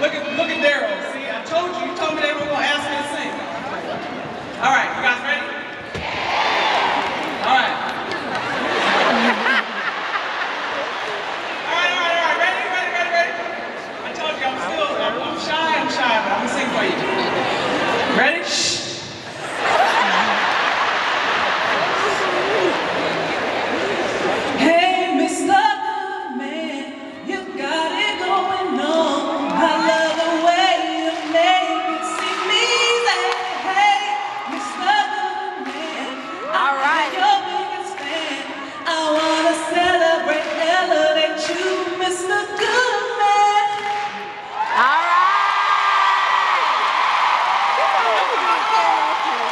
Look at look at Daryl. See, I told you. You told me they were gonna ask me to sing. All right, you guys ready? All right. All right. All right. Ready, ready, ready, ready. I told you I'm still I'm shy. I'm shy, but I'm gonna sing for you. Ready? Thank you.